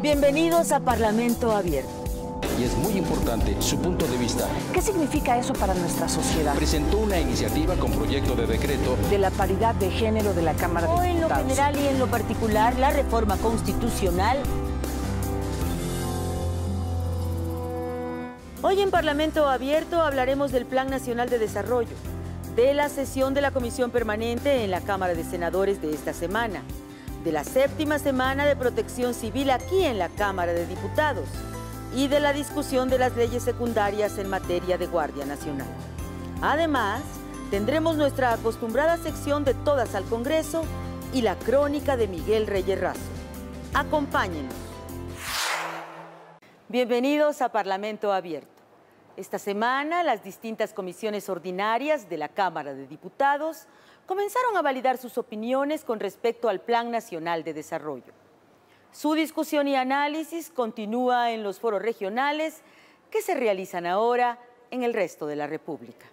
Bienvenidos a Parlamento Abierto. Y es muy importante su punto de vista. ¿Qué significa eso para nuestra sociedad? Presentó una iniciativa con proyecto de decreto de la paridad de género de la Cámara de O en lo Diputados. general y en lo particular, la reforma constitucional. Hoy en Parlamento Abierto hablaremos del Plan Nacional de Desarrollo, de la sesión de la Comisión Permanente en la Cámara de Senadores de esta semana, de la séptima semana de protección civil aquí en la Cámara de Diputados y de la discusión de las leyes secundarias en materia de Guardia Nacional. Además, tendremos nuestra acostumbrada sección de Todas al Congreso y la crónica de Miguel Reyes Razo. Acompáñenos. Bienvenidos a Parlamento Abierto. Esta semana, las distintas comisiones ordinarias de la Cámara de Diputados comenzaron a validar sus opiniones con respecto al Plan Nacional de Desarrollo. Su discusión y análisis continúa en los foros regionales que se realizan ahora en el resto de la República.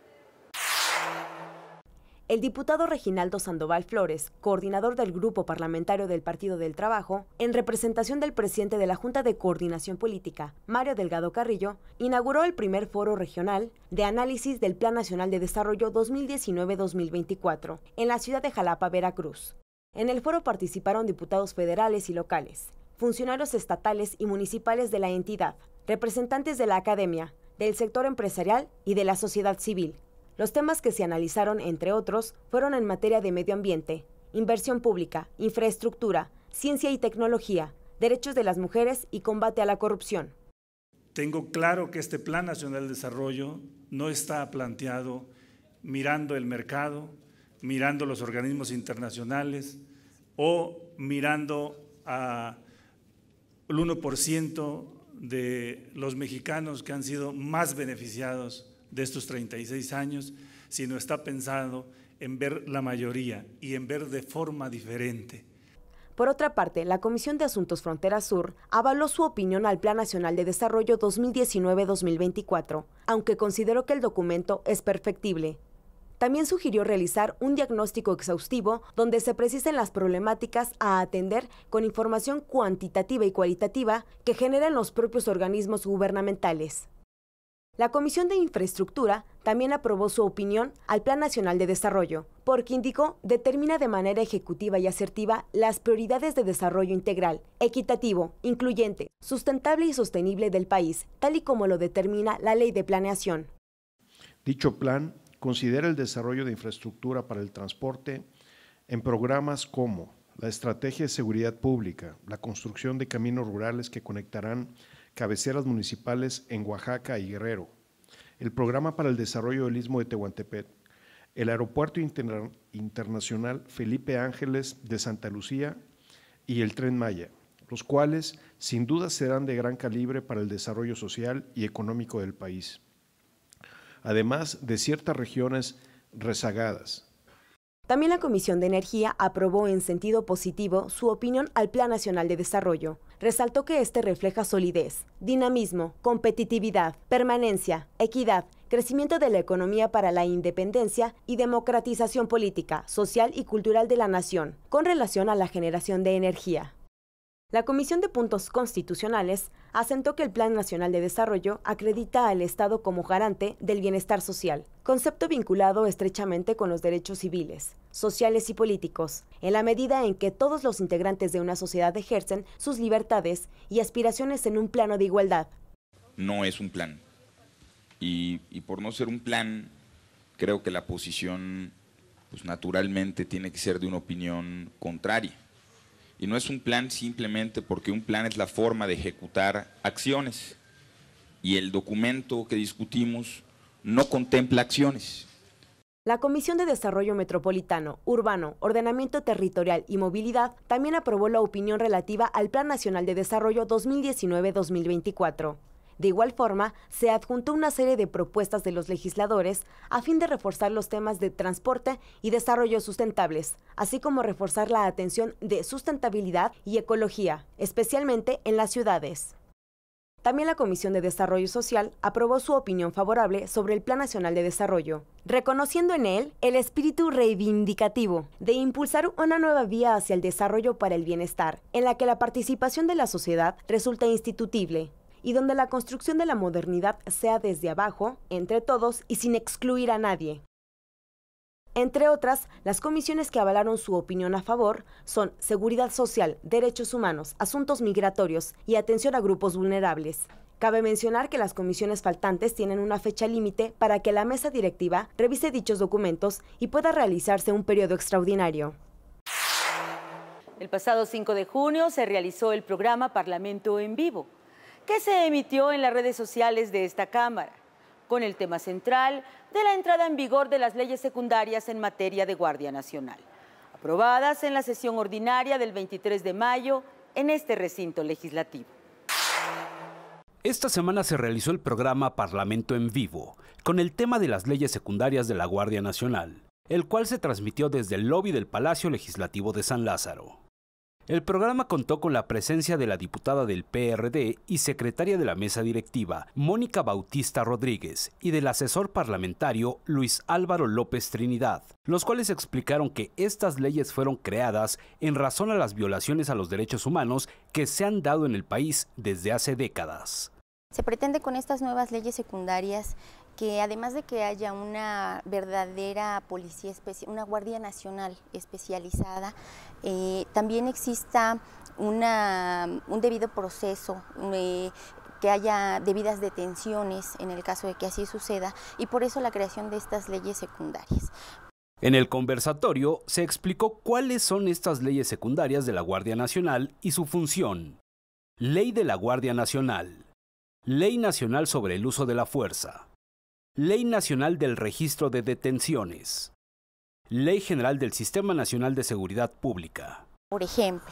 El diputado Reginaldo Sandoval Flores, coordinador del Grupo Parlamentario del Partido del Trabajo, en representación del presidente de la Junta de Coordinación Política, Mario Delgado Carrillo, inauguró el primer foro regional de análisis del Plan Nacional de Desarrollo 2019-2024 en la ciudad de Jalapa, Veracruz. En el foro participaron diputados federales y locales, funcionarios estatales y municipales de la entidad, representantes de la academia, del sector empresarial y de la sociedad civil. Los temas que se analizaron, entre otros, fueron en materia de medio ambiente, inversión pública, infraestructura, ciencia y tecnología, derechos de las mujeres y combate a la corrupción. Tengo claro que este Plan Nacional de Desarrollo no está planteado mirando el mercado, mirando los organismos internacionales o mirando al 1% de los mexicanos que han sido más beneficiados de estos 36 años, sino está pensado en ver la mayoría y en ver de forma diferente. Por otra parte, la Comisión de Asuntos Frontera Sur avaló su opinión al Plan Nacional de Desarrollo 2019-2024, aunque consideró que el documento es perfectible. También sugirió realizar un diagnóstico exhaustivo donde se precisen las problemáticas a atender con información cuantitativa y cualitativa que generan los propios organismos gubernamentales. La Comisión de Infraestructura también aprobó su opinión al Plan Nacional de Desarrollo, porque indicó determina de manera ejecutiva y asertiva las prioridades de desarrollo integral, equitativo, incluyente, sustentable y sostenible del país, tal y como lo determina la Ley de Planeación. Dicho plan considera el desarrollo de infraestructura para el transporte en programas como la Estrategia de Seguridad Pública, la construcción de caminos rurales que conectarán cabeceras municipales en Oaxaca y Guerrero, el Programa para el Desarrollo del Istmo de Tehuantepec, el Aeropuerto Interna Internacional Felipe Ángeles de Santa Lucía y el Tren Maya, los cuales sin duda serán de gran calibre para el desarrollo social y económico del país, además de ciertas regiones rezagadas, también la Comisión de Energía aprobó en sentido positivo su opinión al Plan Nacional de Desarrollo. Resaltó que este refleja solidez, dinamismo, competitividad, permanencia, equidad, crecimiento de la economía para la independencia y democratización política, social y cultural de la nación, con relación a la generación de energía. La Comisión de Puntos Constitucionales asentó que el Plan Nacional de Desarrollo acredita al Estado como garante del bienestar social, concepto vinculado estrechamente con los derechos civiles, sociales y políticos, en la medida en que todos los integrantes de una sociedad ejercen sus libertades y aspiraciones en un plano de igualdad. No es un plan. Y, y por no ser un plan, creo que la posición, pues naturalmente, tiene que ser de una opinión contraria. Y no es un plan simplemente porque un plan es la forma de ejecutar acciones. Y el documento que discutimos no contempla acciones. La Comisión de Desarrollo Metropolitano, Urbano, Ordenamiento Territorial y Movilidad también aprobó la opinión relativa al Plan Nacional de Desarrollo 2019-2024. De igual forma, se adjuntó una serie de propuestas de los legisladores a fin de reforzar los temas de transporte y desarrollo sustentables, así como reforzar la atención de sustentabilidad y ecología, especialmente en las ciudades. También la Comisión de Desarrollo Social aprobó su opinión favorable sobre el Plan Nacional de Desarrollo, reconociendo en él el espíritu reivindicativo de impulsar una nueva vía hacia el desarrollo para el bienestar, en la que la participación de la sociedad resulta institutible y donde la construcción de la modernidad sea desde abajo, entre todos y sin excluir a nadie. Entre otras, las comisiones que avalaron su opinión a favor son Seguridad Social, Derechos Humanos, Asuntos Migratorios y Atención a Grupos Vulnerables. Cabe mencionar que las comisiones faltantes tienen una fecha límite para que la mesa directiva revise dichos documentos y pueda realizarse un periodo extraordinario. El pasado 5 de junio se realizó el programa Parlamento en Vivo, que se emitió en las redes sociales de esta Cámara con el tema central de la entrada en vigor de las leyes secundarias en materia de Guardia Nacional, aprobadas en la sesión ordinaria del 23 de mayo en este recinto legislativo. Esta semana se realizó el programa Parlamento en Vivo, con el tema de las leyes secundarias de la Guardia Nacional, el cual se transmitió desde el lobby del Palacio Legislativo de San Lázaro. El programa contó con la presencia de la diputada del PRD y secretaria de la mesa directiva, Mónica Bautista Rodríguez, y del asesor parlamentario Luis Álvaro López Trinidad, los cuales explicaron que estas leyes fueron creadas en razón a las violaciones a los derechos humanos que se han dado en el país desde hace décadas. Se pretende con estas nuevas leyes secundarias que además de que haya una verdadera policía, una Guardia Nacional especializada, eh, también exista una, un debido proceso, eh, que haya debidas detenciones en el caso de que así suceda y por eso la creación de estas leyes secundarias. En el conversatorio se explicó cuáles son estas leyes secundarias de la Guardia Nacional y su función. Ley de la Guardia Nacional. Ley Nacional sobre el Uso de la Fuerza. Ley Nacional del Registro de Detenciones. Ley General del Sistema Nacional de Seguridad Pública. Por ejemplo,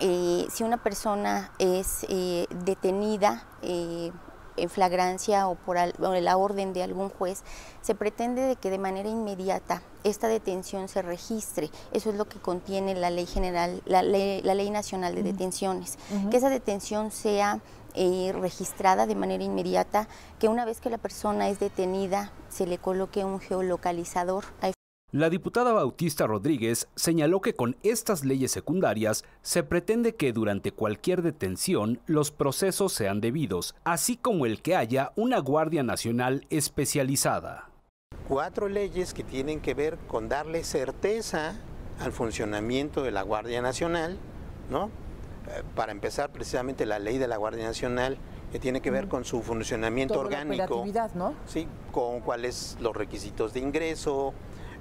eh, si una persona es eh, detenida eh, en flagrancia o por la orden de algún juez, se pretende de que de manera inmediata esta detención se registre. Eso es lo que contiene la ley general, la ley, nacional de detenciones. Que esa detención sea eh, registrada de manera inmediata, que una vez que la persona es detenida se le coloque un geolocalizador. La diputada Bautista Rodríguez señaló que con estas leyes secundarias se pretende que durante cualquier detención los procesos sean debidos, así como el que haya una Guardia Nacional especializada. Cuatro leyes que tienen que ver con darle certeza al funcionamiento de la Guardia Nacional, ¿no? Eh, para empezar, precisamente la ley de la Guardia Nacional, que tiene que ver con su funcionamiento orgánico. ¿no? Sí, con cuáles los requisitos de ingreso,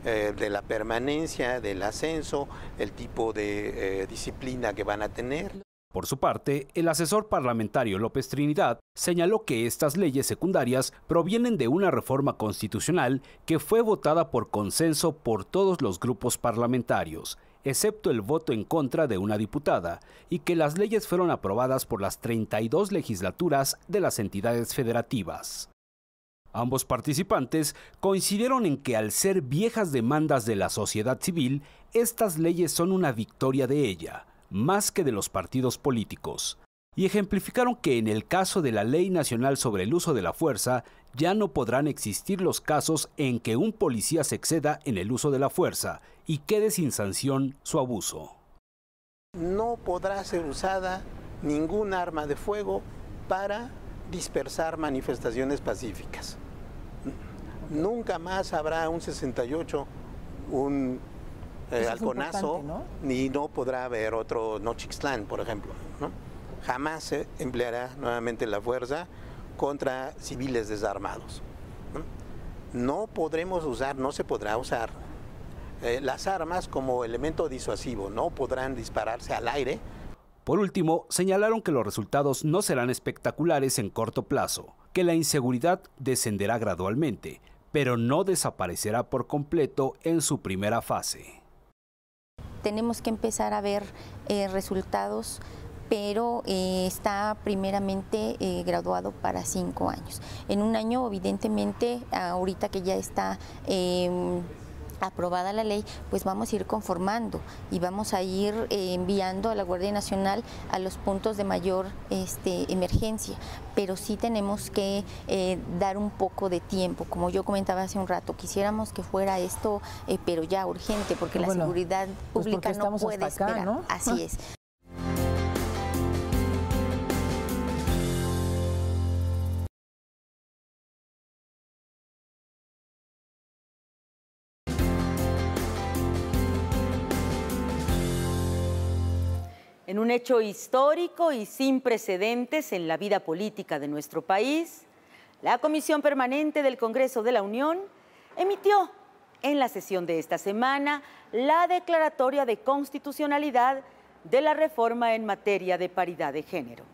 eh, de la permanencia, del ascenso, el tipo de eh, disciplina que van a tener. Por su parte, el asesor parlamentario López Trinidad señaló que estas leyes secundarias provienen de una reforma constitucional que fue votada por consenso por todos los grupos parlamentarios excepto el voto en contra de una diputada, y que las leyes fueron aprobadas por las 32 legislaturas de las entidades federativas. Ambos participantes coincidieron en que al ser viejas demandas de la sociedad civil, estas leyes son una victoria de ella, más que de los partidos políticos, y ejemplificaron que en el caso de la Ley Nacional sobre el Uso de la Fuerza, ya no podrán existir los casos en que un policía se exceda en el uso de la fuerza y quede sin sanción su abuso. No podrá ser usada ningún arma de fuego para dispersar manifestaciones pacíficas. Nunca más habrá un 68, un eh, halconazo, ni no podrá haber otro Nochixtlán, por ejemplo. Jamás se empleará nuevamente la fuerza contra civiles desarmados. No podremos usar, no se podrá usar eh, las armas como elemento disuasivo, no podrán dispararse al aire. Por último, señalaron que los resultados no serán espectaculares en corto plazo, que la inseguridad descenderá gradualmente, pero no desaparecerá por completo en su primera fase. Tenemos que empezar a ver eh, resultados pero eh, está primeramente eh, graduado para cinco años. En un año, evidentemente, ahorita que ya está em, aprobada la ley, pues vamos a ir conformando y vamos a ir eh, enviando a la Guardia Nacional a los puntos de mayor este, emergencia. Pero sí tenemos que eh, dar un poco de tiempo, como yo comentaba hace un rato, quisiéramos que fuera esto, eh, pero ya urgente, porque la seguridad pues pública no puede esperar. Así es. un hecho histórico y sin precedentes en la vida política de nuestro país, la Comisión Permanente del Congreso de la Unión emitió en la sesión de esta semana la declaratoria de constitucionalidad de la reforma en materia de paridad de género.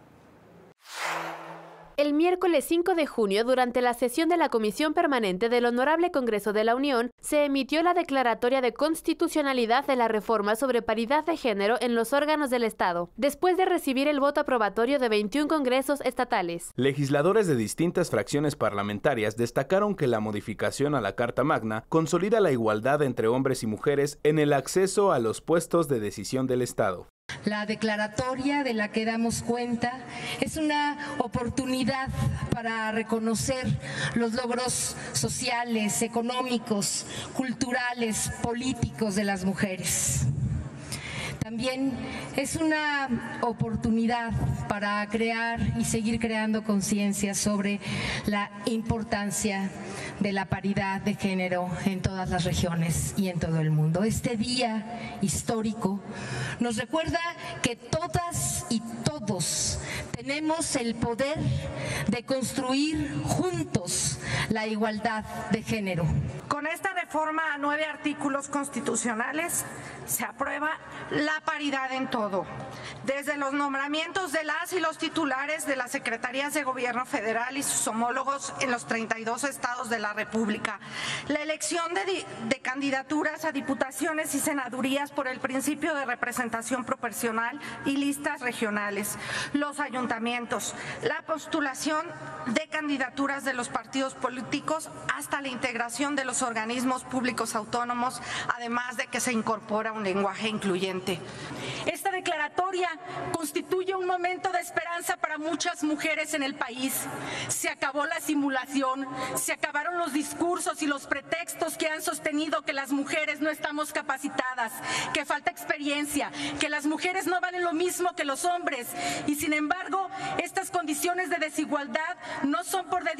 El miércoles 5 de junio, durante la sesión de la Comisión Permanente del Honorable Congreso de la Unión, se emitió la declaratoria de constitucionalidad de la reforma sobre paridad de género en los órganos del Estado, después de recibir el voto aprobatorio de 21 congresos estatales. Legisladores de distintas fracciones parlamentarias destacaron que la modificación a la Carta Magna consolida la igualdad entre hombres y mujeres en el acceso a los puestos de decisión del Estado. La declaratoria de la que damos cuenta es una oportunidad para reconocer los logros sociales, económicos, culturales, políticos de las mujeres. También es una oportunidad para crear y seguir creando conciencia sobre la importancia de la paridad de género en todas las regiones y en todo el mundo. Este día histórico nos recuerda que todas y todos tenemos el poder de construir juntos la igualdad de género. Con esta reforma a nueve artículos constitucionales se aprueba la paridad en todo, desde los nombramientos de las y los titulares de las secretarías de gobierno federal y sus homólogos en los 32 estados de la República, la elección de, de candidaturas a diputaciones y senadurías por el principio de representación proporcional y listas regionales, los ayuntamientos, la postulación de candidaturas de los partidos políticos hasta la integración de los organismos públicos autónomos, además de que se incorpora un lenguaje incluyente. Esta declaratoria constituye un momento de esperanza para muchas mujeres en el país. Se acabó la simulación, se acabaron los discursos y los pretextos que han sostenido que las mujeres no estamos capacitadas, que falta experiencia, que las mujeres no valen lo mismo que los hombres. Y sin embargo, estas condiciones de desigualdad no son por de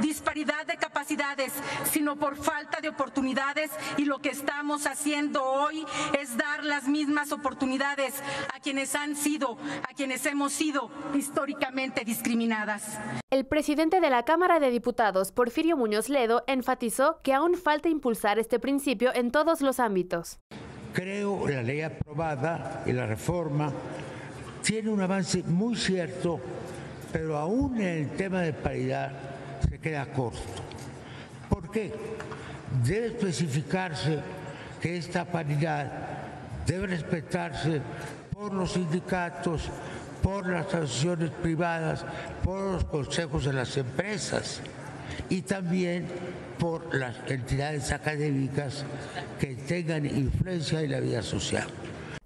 disparidad de capacidades, sino por falta de oportunidades y lo que estamos haciendo hoy es dar las mismas oportunidades a quienes han sido, a quienes hemos sido históricamente discriminadas. El presidente de la Cámara de Diputados, Porfirio Muñoz Ledo, enfatizó que aún falta impulsar este principio en todos los ámbitos. Creo la ley aprobada y la reforma tiene un avance muy cierto, pero aún en el tema de paridad se queda corto. ¿Por qué? Debe especificarse que esta paridad debe respetarse por los sindicatos, por las asociaciones privadas, por los consejos de las empresas y también por las entidades académicas que tengan influencia en la vida social.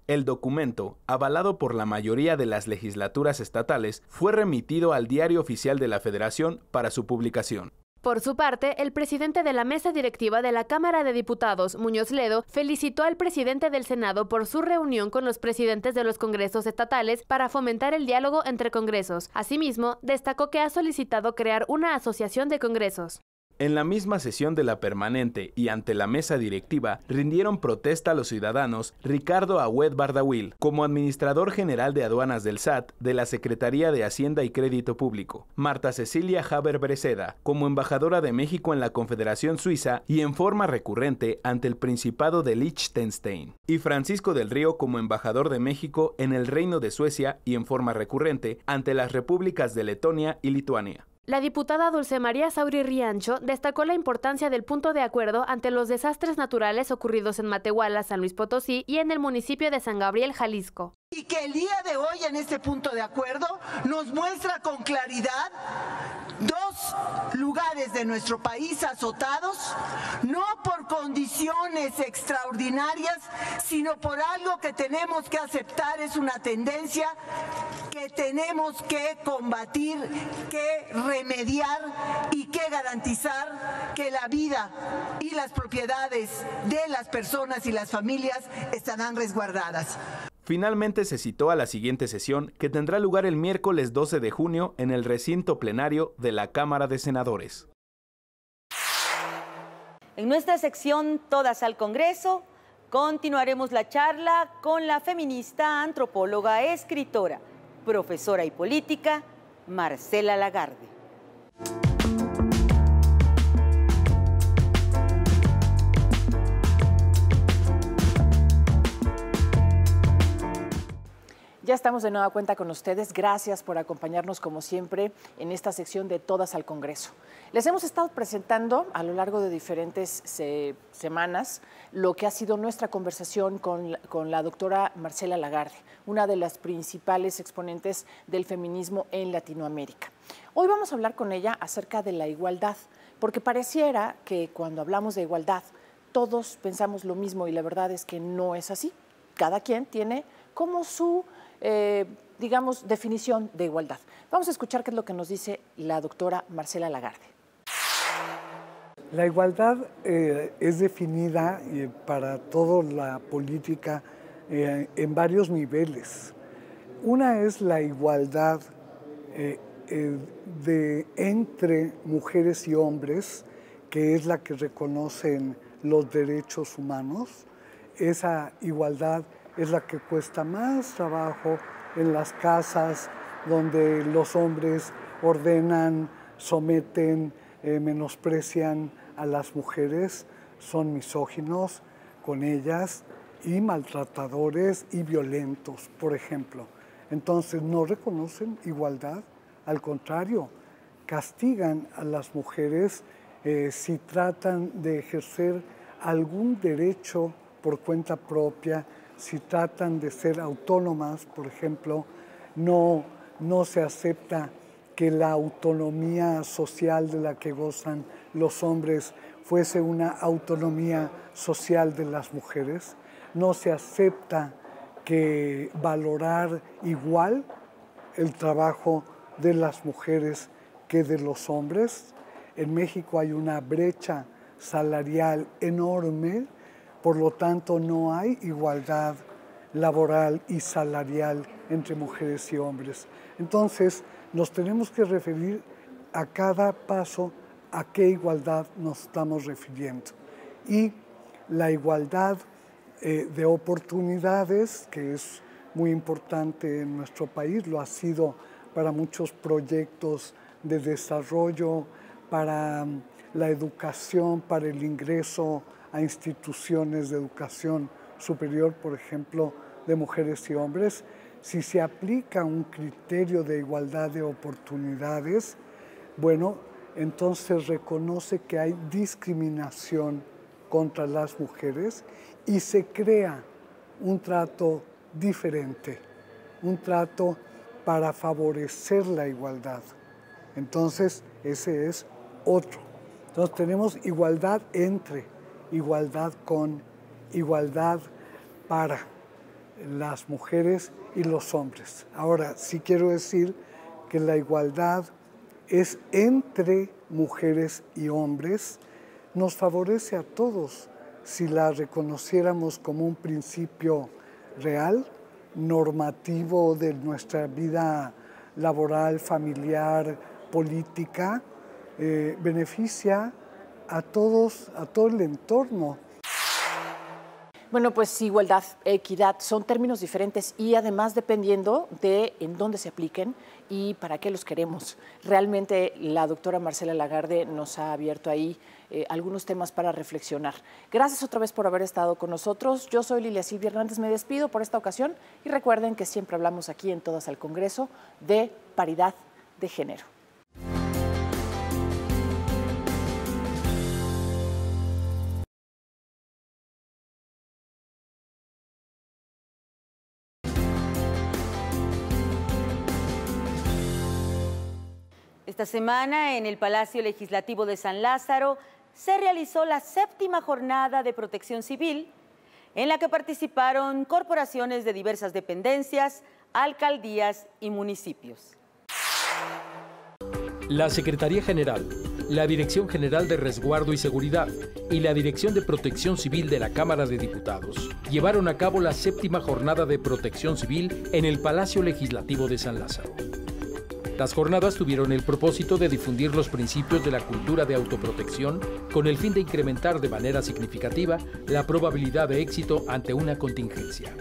El documento, avalado por la mayoría de las legislaturas estatales, fue remitido al Diario Oficial de la Federación para su publicación. Por su parte, el presidente de la mesa directiva de la Cámara de Diputados, Muñoz Ledo, felicitó al presidente del Senado por su reunión con los presidentes de los congresos estatales para fomentar el diálogo entre congresos. Asimismo, destacó que ha solicitado crear una asociación de congresos. En la misma sesión de la permanente y ante la mesa directiva rindieron protesta a los ciudadanos Ricardo Agüed Bardawil como administrador general de aduanas del SAT de la Secretaría de Hacienda y Crédito Público, Marta Cecilia Haber Breceda como embajadora de México en la Confederación Suiza y en forma recurrente ante el Principado de Liechtenstein, y Francisco del Río como embajador de México en el Reino de Suecia y en forma recurrente ante las repúblicas de Letonia y Lituania. La diputada Dulce María Sauri Riancho destacó la importancia del punto de acuerdo ante los desastres naturales ocurridos en Matehuala, San Luis Potosí y en el municipio de San Gabriel, Jalisco. Y que el día de hoy en este punto de acuerdo nos muestra con claridad dos lugares de nuestro país azotados, no por condiciones extraordinarias, sino por algo que tenemos que aceptar, es una tendencia que tenemos que combatir, que remediar y que garantizar que la vida y las propiedades de las personas y las familias estarán resguardadas. Finalmente se citó a la siguiente sesión que tendrá lugar el miércoles 12 de junio en el recinto plenario de la Cámara de Senadores. En nuestra sección Todas al Congreso, continuaremos la charla con la feminista, antropóloga, escritora, profesora y política, Marcela Lagarde. Ya estamos de nueva cuenta con ustedes. Gracias por acompañarnos como siempre en esta sección de Todas al Congreso. Les hemos estado presentando a lo largo de diferentes semanas lo que ha sido nuestra conversación con, con la doctora Marcela Lagarde, una de las principales exponentes del feminismo en Latinoamérica. Hoy vamos a hablar con ella acerca de la igualdad, porque pareciera que cuando hablamos de igualdad todos pensamos lo mismo y la verdad es que no es así. Cada quien tiene como su eh, digamos, definición de igualdad. Vamos a escuchar qué es lo que nos dice la doctora Marcela Lagarde. La igualdad eh, es definida eh, para toda la política en varios niveles. Una es la igualdad de, entre mujeres y hombres, que es la que reconocen los derechos humanos. Esa igualdad es la que cuesta más trabajo en las casas donde los hombres ordenan, someten, eh, menosprecian a las mujeres, son misóginos con ellas y maltratadores y violentos, por ejemplo. Entonces no reconocen igualdad, al contrario, castigan a las mujeres eh, si tratan de ejercer algún derecho por cuenta propia, si tratan de ser autónomas, por ejemplo, no, no se acepta que la autonomía social de la que gozan los hombres fuese una autonomía social de las mujeres, no se acepta que valorar igual el trabajo de las mujeres que de los hombres. En México hay una brecha salarial enorme por lo tanto, no hay igualdad laboral y salarial entre mujeres y hombres. Entonces, nos tenemos que referir a cada paso a qué igualdad nos estamos refiriendo. Y la igualdad eh, de oportunidades, que es muy importante en nuestro país, lo ha sido para muchos proyectos de desarrollo, para mm, la educación, para el ingreso a instituciones de educación superior, por ejemplo, de mujeres y hombres, si se aplica un criterio de igualdad de oportunidades, bueno, entonces reconoce que hay discriminación contra las mujeres y se crea un trato diferente, un trato para favorecer la igualdad. Entonces, ese es otro. Entonces tenemos igualdad entre igualdad con, igualdad para las mujeres y los hombres. Ahora, sí quiero decir que la igualdad es entre mujeres y hombres, nos favorece a todos si la reconociéramos como un principio real, normativo de nuestra vida laboral, familiar, política, eh, beneficia a todos, a todo el entorno. Bueno, pues igualdad, equidad son términos diferentes y además dependiendo de en dónde se apliquen y para qué los queremos. Realmente la doctora Marcela Lagarde nos ha abierto ahí eh, algunos temas para reflexionar. Gracias otra vez por haber estado con nosotros. Yo soy Lilia Silvia Hernández, me despido por esta ocasión y recuerden que siempre hablamos aquí en Todas al Congreso de paridad de género. Esta semana en el Palacio Legislativo de San Lázaro se realizó la séptima jornada de protección civil en la que participaron corporaciones de diversas dependencias, alcaldías y municipios. La Secretaría General, la Dirección General de Resguardo y Seguridad y la Dirección de Protección Civil de la Cámara de Diputados llevaron a cabo la séptima jornada de protección civil en el Palacio Legislativo de San Lázaro. Las jornadas tuvieron el propósito de difundir los principios de la cultura de autoprotección con el fin de incrementar de manera significativa la probabilidad de éxito ante una contingencia.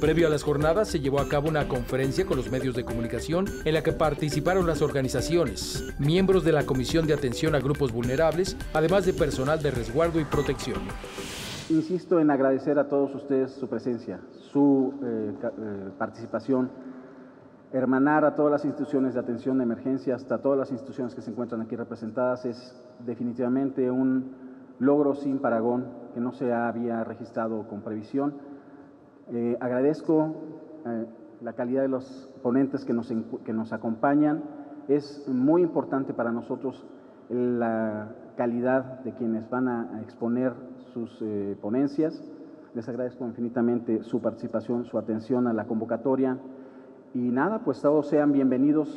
Previo a las jornadas se llevó a cabo una conferencia con los medios de comunicación en la que participaron las organizaciones, miembros de la Comisión de Atención a Grupos Vulnerables, además de personal de resguardo y protección. Insisto en agradecer a todos ustedes su presencia, su eh, eh, participación hermanar a todas las instituciones de atención de emergencia, hasta todas las instituciones que se encuentran aquí representadas, es definitivamente un logro sin paragón que no se había registrado con previsión. Eh, agradezco eh, la calidad de los ponentes que nos, que nos acompañan. Es muy importante para nosotros la calidad de quienes van a, exponer sus eh, ponencias. Les agradezco infinitamente su participación, su atención a la convocatoria. Y nada, pues todos sean bienvenidos.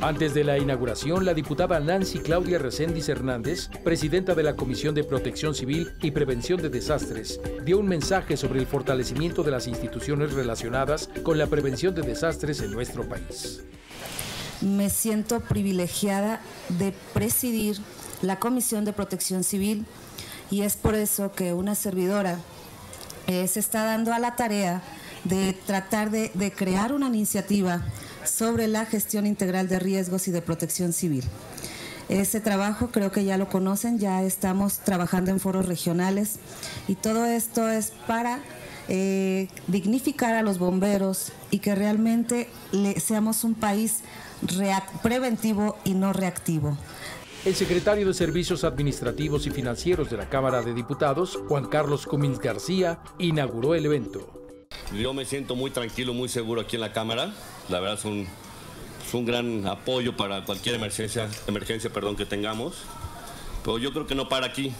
Antes de la inauguración, la diputada Nancy Claudia Reséndiz Hernández, presidenta de la Comisión de Protección Civil y Prevención de Desastres, dio un mensaje sobre el fortalecimiento de las instituciones relacionadas con la prevención de desastres en nuestro país. Me siento privilegiada de presidir la Comisión de Protección Civil y es por eso que una servidora eh, se está dando a la tarea de tratar de, crear una iniciativa sobre la gestión integral de riesgos y de protección civil. Ese trabajo creo que ya lo conocen, ya estamos trabajando en foros regionales y todo esto es para eh, dignificar a los bomberos y que realmente seamos un país preventivo y no reactivo. El secretario de Servicios Administrativos y Financieros de la Cámara de Diputados, Juan Carlos Comín García, inauguró el evento. Yo me siento muy tranquilo, muy seguro aquí en la Cámara. La verdad es un, un gran apoyo para cualquier emergencia, emergencia perdón, que tengamos. Pero yo creo que no para aquí.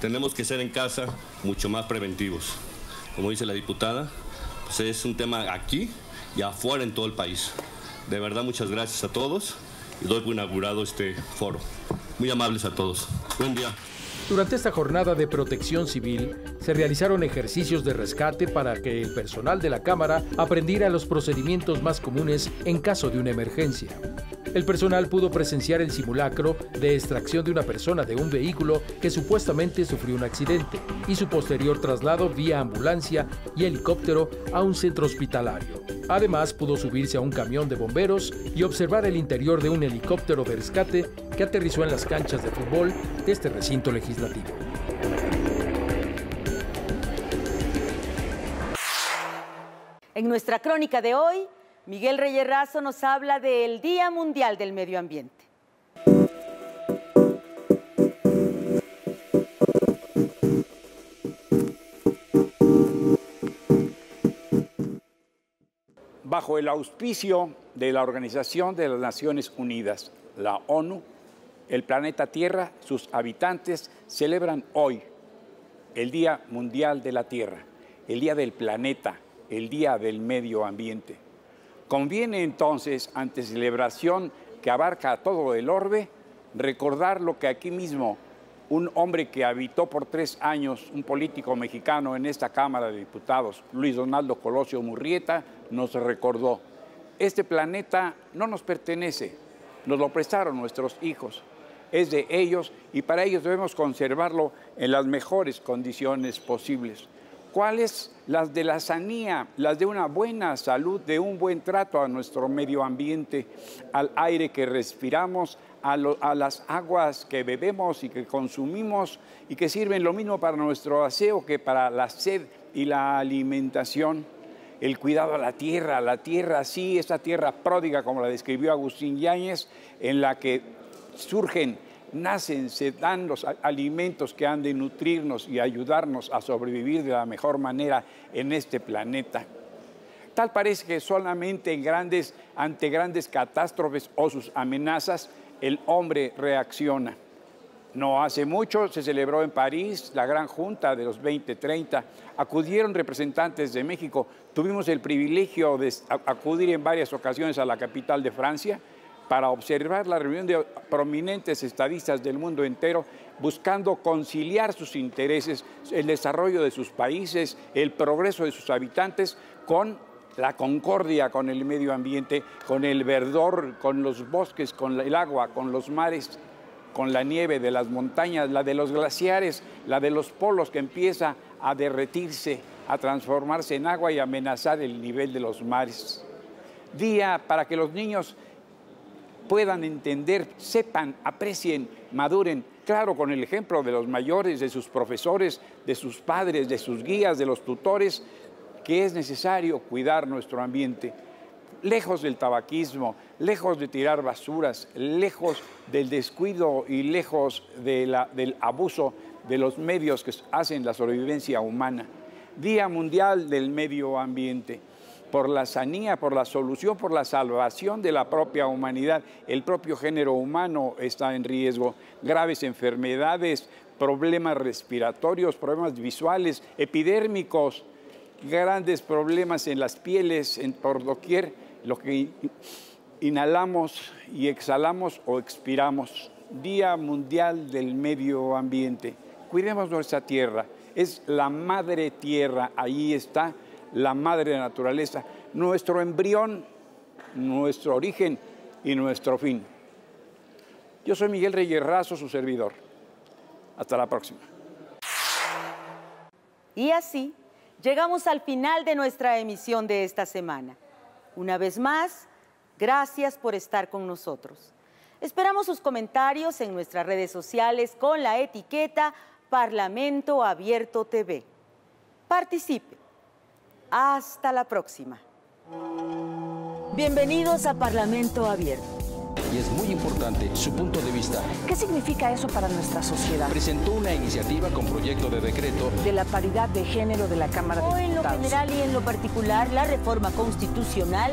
Tenemos que ser en casa mucho más preventivos. Como dice la diputada, pues es un tema aquí y afuera en todo el país. De verdad, muchas gracias a todos y doy por inaugurado este foro. Muy amables a todos. Buen día. Durante esta jornada de protección civil se realizaron ejercicios de rescate para que el personal de la Cámara aprendiera los procedimientos más comunes en caso de una emergencia. El personal pudo presenciar el simulacro de extracción de una persona de un vehículo que supuestamente sufrió un accidente y su posterior traslado vía ambulancia y helicóptero a un centro hospitalario. Además, pudo subirse a un camión de bomberos y observar el interior de un helicóptero de rescate que aterrizó en las canchas de fútbol de este recinto legislativo. En nuestra crónica de hoy, Miguel Reyerrazo nos habla del Día Mundial del Medio Ambiente. Bajo el auspicio de la Organización de las Naciones Unidas, la ONU, el planeta Tierra, sus habitantes celebran hoy el Día Mundial de la Tierra, el Día del Planeta, el Día del Medio Ambiente. Conviene entonces, ante celebración que abarca todo el orbe, recordar lo que aquí mismo un hombre que habitó por tres años, un político mexicano en esta Cámara de Diputados, Luis Donaldo Colosio Murrieta, nos recordó. Este planeta no nos pertenece, nos lo prestaron nuestros hijos, es de ellos y para ellos debemos conservarlo en las mejores condiciones posibles. ¿Cuáles? Las de la sanía, las de una buena salud, de un buen trato a nuestro medio ambiente, al aire que respiramos, a, las aguas que bebemos y que consumimos y que sirven lo mismo para nuestro aseo que para la sed y la alimentación. El cuidado a la tierra, la tierra sí, esa tierra pródiga como la describió Agustín Yáñez, en la que surgen nacen, se dan los alimentos que han de nutrirnos y ayudarnos a sobrevivir de la mejor manera en este planeta. Tal parece que solamente en grandes, ante grandes catástrofes o sus amenazas el hombre reacciona. No hace mucho se celebró en París la gran junta de los 2030. Acudieron representantes de México. Tuvimos el privilegio de acudir en varias ocasiones a la capital de Francia para observar la reunión de prominentes estadistas del mundo entero buscando conciliar sus intereses, el desarrollo de sus países, el progreso de sus habitantes con la concordia con el medio ambiente, con el verdor, con los bosques, con el agua, con los mares, con la nieve de las montañas, la de los glaciares, la de los polos que empieza a derretirse, a transformarse en agua y amenazar el nivel de los mares. Día para que los niños puedan entender, sepan, aprecien, maduren, claro, con el ejemplo de los mayores, de sus profesores, de sus padres, de sus guías, de los tutores, que es necesario cuidar nuestro ambiente, lejos del tabaquismo, lejos de tirar basuras, lejos del descuido y lejos del abuso de los medios que hacen la sobrevivencia humana. Día Mundial del Medio Ambiente por la sanía, por la solución, por la salvación de la propia humanidad. El propio género humano está en riesgo. Graves enfermedades, problemas respiratorios, problemas visuales, epidérmicos, grandes problemas en las pieles, en, por doquier, lo que inhalamos y exhalamos o expiramos. Día Mundial del Medio Ambiente. Cuidemos nuestra tierra. Es la madre tierra, ahí está la madre naturaleza, nuestro embrión, nuestro origen y nuestro fin. Yo soy Miguel Reyes Razo, su servidor. Hasta la próxima. Y así llegamos al final de nuestra emisión de esta semana. Una vez más, gracias por estar con nosotros. Esperamos sus comentarios en nuestras redes sociales con la etiqueta Parlamento Abierto TV. Participe. Hasta la próxima. Bienvenidos a Parlamento Abierto. Y es muy importante su punto de vista. ¿Qué significa eso para nuestra sociedad? Presentó una iniciativa con proyecto de decreto de la paridad de género de la Cámara de Diputados. en lo general y en lo particular, la reforma constitucional